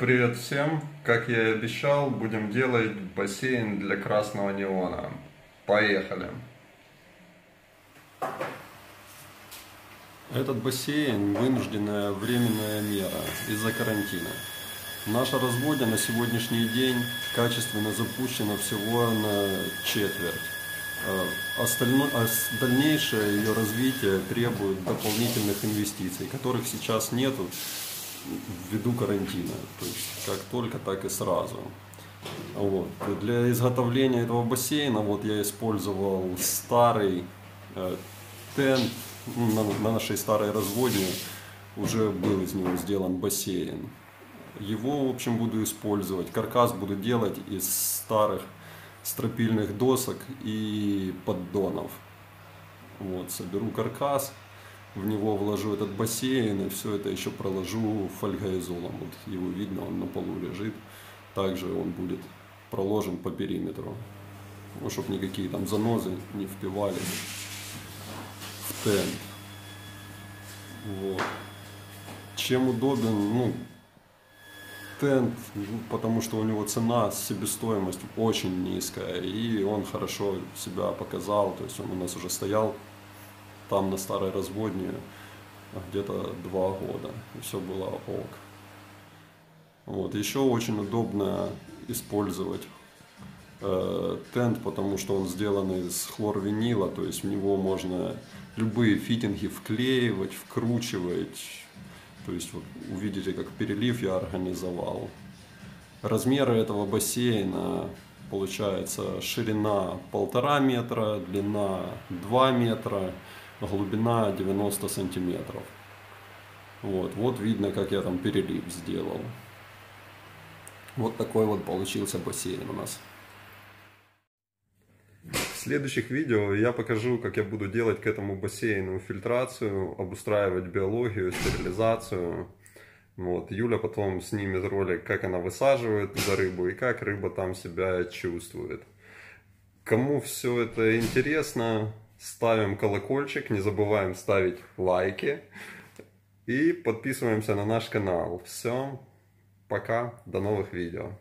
Привет всем! Как я и обещал, будем делать бассейн для красного неона. Поехали! Этот бассейн – вынужденная временная мера из-за карантина. Наша разводня на сегодняшний день качественно запущена всего на четверть. А остальное, а дальнейшее ее развитие требует дополнительных инвестиций, которых сейчас нету ввиду карантина. То есть как только, так и сразу. Вот. Для изготовления этого бассейна вот я использовал старый э, тент на, на нашей старой разводне уже был из него сделан бассейн. Его, в общем, буду использовать. Каркас буду делать из старых стропильных досок и поддонов. Вот, соберу каркас, в него вложу этот бассейн и все это еще проложу фольгоизолом. Вот его видно, он на полу лежит. Также он будет проложен по периметру, ну, чтобы никакие там занозы не впивались в тент. Вот. Чем удобен, ну, тент, ну, потому что у него цена, себестоимость очень низкая, и он хорошо себя показал, то есть он у нас уже стоял там на старой разводне где-то два года, и все было ок. Вот. Еще очень удобно использовать э, тент, потому что он сделан из хлорвинила, то есть в него можно любые фитинги вклеивать, вкручивать, то есть вот увидите, как перелив я организовал. Размеры этого бассейна получается ширина полтора метра, длина 2 метра, глубина 90 сантиметров. Вот, вот видно, как я там перелив сделал. Вот такой вот получился бассейн у нас. В следующих видео я покажу, как я буду делать к этому бассейну фильтрацию, обустраивать биологию, стерилизацию. Вот. Юля потом снимет ролик, как она высаживает за рыбу и как рыба там себя чувствует. Кому все это интересно, ставим колокольчик, не забываем ставить лайки и подписываемся на наш канал. Все, пока, до новых видео.